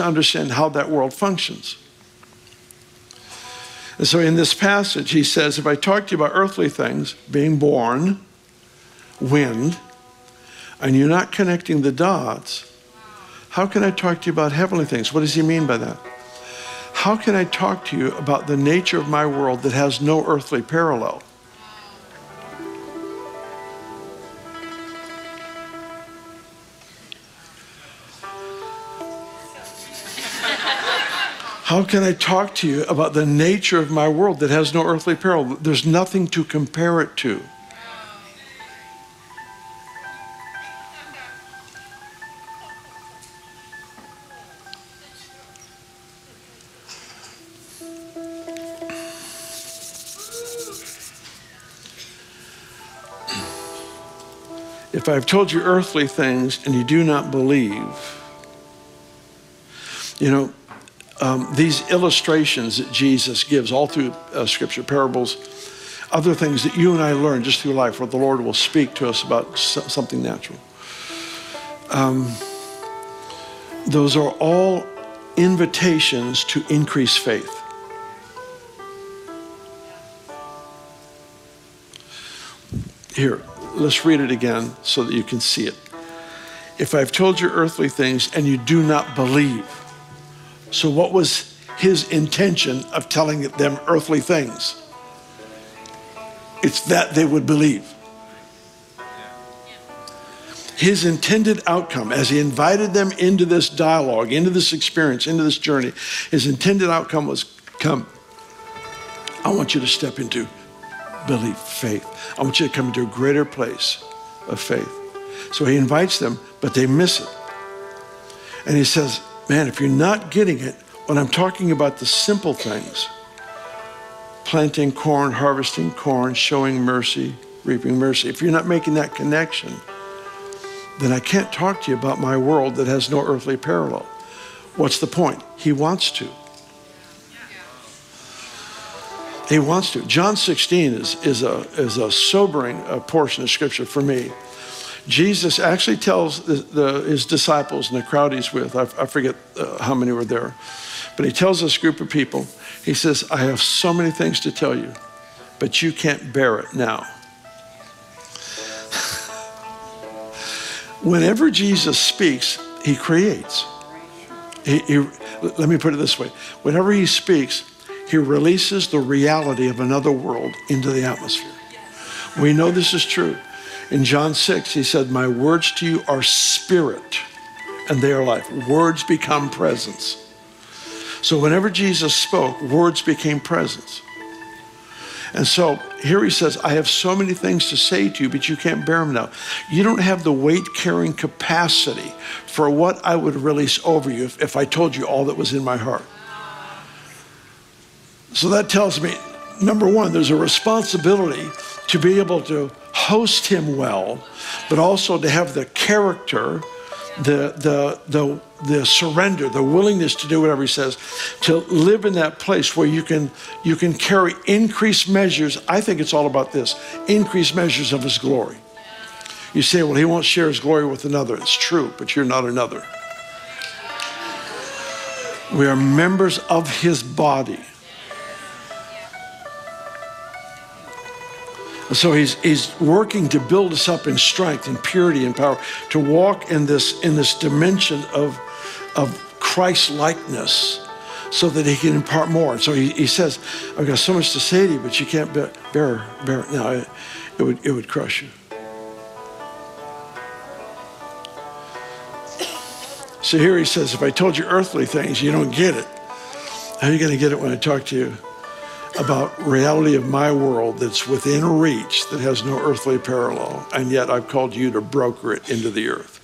to understand how that world functions. And so in this passage, he says, if I talk to you about earthly things, being born, wind, and you're not connecting the dots, how can I talk to you about heavenly things? What does he mean by that? How can I talk to you about the nature of my world that has no earthly parallel? How can I talk to you about the nature of my world that has no earthly parallel? There's nothing to compare it to. If I've told you earthly things and you do not believe, you know, um, these illustrations that Jesus gives all through uh, Scripture, parables, other things that you and I learn just through life, where the Lord will speak to us about something natural. Um, those are all invitations to increase faith. Here, let's read it again so that you can see it. If I've told you earthly things and you do not believe, so, what was his intention of telling them earthly things? It's that they would believe. His intended outcome, as he invited them into this dialogue, into this experience, into this journey, his intended outcome was come, I want you to step into belief, faith. I want you to come into a greater place of faith. So he invites them, but they miss it. And he says, Man, if you're not getting it, when I'm talking about the simple things, planting corn, harvesting corn, showing mercy, reaping mercy, if you're not making that connection, then I can't talk to you about my world that has no earthly parallel. What's the point? He wants to. He wants to. John 16 is, is, a, is a sobering uh, portion of scripture for me. Jesus actually tells the, the, his disciples and the crowd he's with, I, I forget uh, how many were there, but he tells this group of people, he says, I have so many things to tell you, but you can't bear it now. Whenever Jesus speaks, he creates. He, he, let me put it this way whenever he speaks, he releases the reality of another world into the atmosphere. We know this is true. In John 6, he said, My words to you are spirit and they are life. Words become presence. So whenever Jesus spoke, words became presence. And so here he says, I have so many things to say to you, but you can't bear them now. You don't have the weight carrying capacity for what I would release over you if, if I told you all that was in my heart. So that tells me, number one, there's a responsibility to be able to host him well, but also to have the character, the, the, the, the surrender, the willingness to do whatever he says, to live in that place where you can, you can carry increased measures. I think it's all about this increased measures of his glory. You say, well, he won't share his glory with another. It's true, but you're not another. We are members of his body. So he's, he's working to build us up in strength and purity and power, to walk in this, in this dimension of, of Christ likeness so that he can impart more. And so he, he says, I've got so much to say to you, but you can't bear, bear, bear it now. It, it, would, it would crush you. So here he says, if I told you earthly things, you don't get it. How are you going to get it when I talk to you about reality of my world that's within reach that has no earthly parallel, and yet I've called you to broker it into the earth.